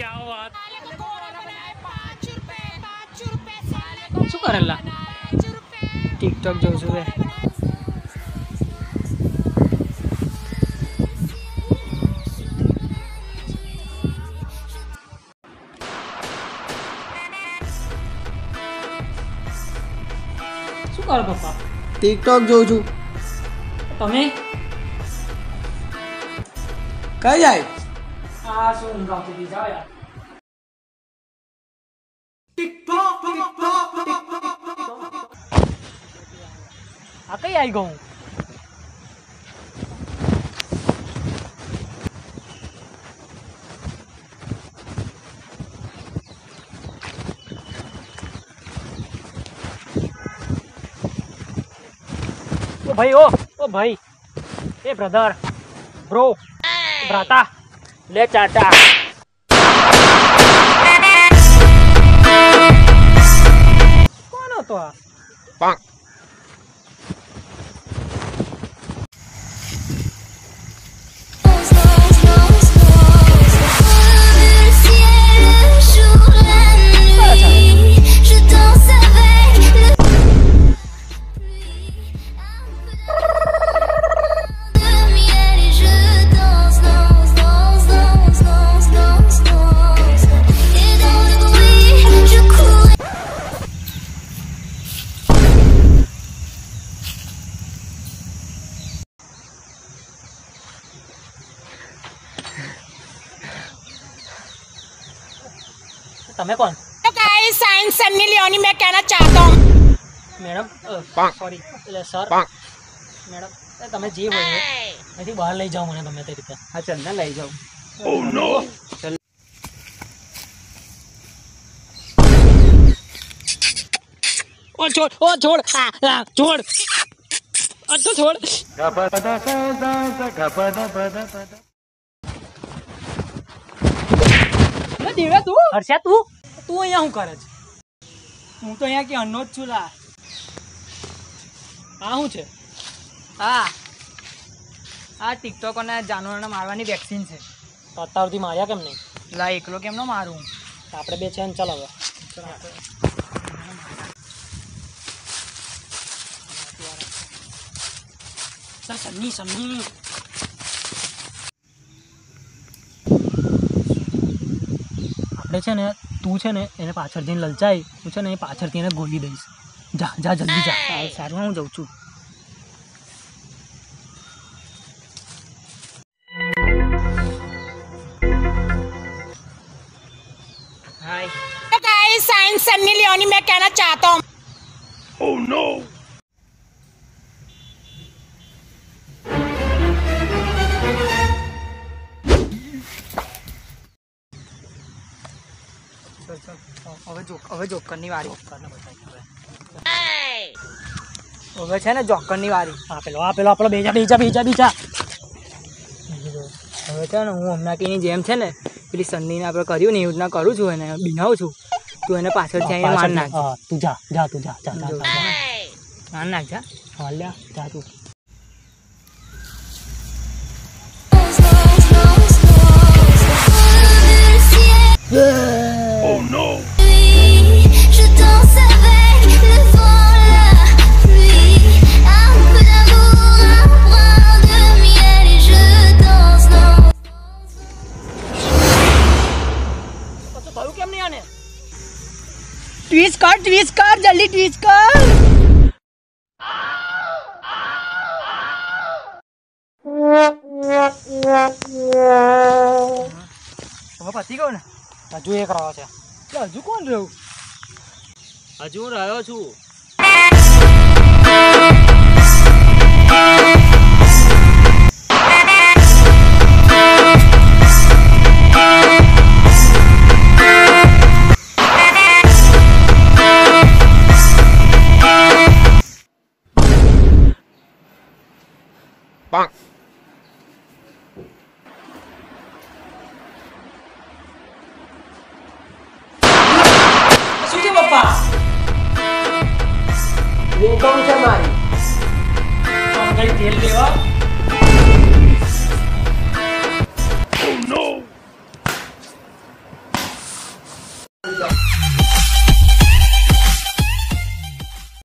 क्या बात શું કરે લા ટિકટોક જોઉં છું બે શું કરો પપ્પા ટિકટોક જોઉં છું તમે કઈ જાય 杀生人造这些家呀。Ako ya igong. Oh, bhai, oh, oh, bhai. Hey, brother. Bro. Brata. લે ચાટા કોણ હતો આ તમે કોણ ગાઈસ સાયન્સ સન્ની लियोनी मैं कहना चाहता हूं મેડમ સોરી એટલે સર મેડમ તમે જે હોય અહીંથી બહાર લઈ જાઓ મને ગમે તે રીતે હા ચલ ને લઈ જાઓ ઓ નો ચલ ओ छोड़ ओ छोड़ आ, आ, छोड़ अच्छा छोड़ એટલે તું હર્ષા તું તું અહીંયા શું કરે છે હું તો અહીંયા કે અન્નો છું લા આ શું છે હા આ ટિકટોકોના જાનવરોને મારવાની વેક્સિન છે તો માર્યા કેમ નહીં લા એકલો કેમ ન મારું આપણે બે છે ને ચાલ હવે સન્ની સન્ની આપણે છે ને તું છે ને એને પાછળ જઈને લલચાય તું છે ને એ પાછળથી એને ગોલી દઈશ જા જા જલ્દી જા સારું હું જાઉં છું hi guys science Sunny Leone मैं कहना चाहता हूँ ओह नो હવે હવે છે ને જોકરની વારી આ પેલો આ બીજા બીજા બીજા બીજા હવે છે ને હું હમણાં કીની જેમ છે ને પેલી સન્નીને આપણે કર્યું ને યોજના કરું છું એને બિનાવું છું તું એને પાછળ અહીંયા માર નાખ તું જા જા તું જા જા માર નાખ જા હા જા તું Yeah. ट्वीट कर ट्वीट कर जल्दी ट्वीट कर एक रहा है राजू कौन Bonk. શું છે પપ્પા વેલકમ છે મારી તેલ લેવા